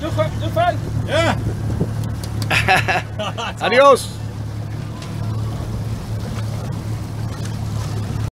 Doe, doe fijn. Ja. Adios!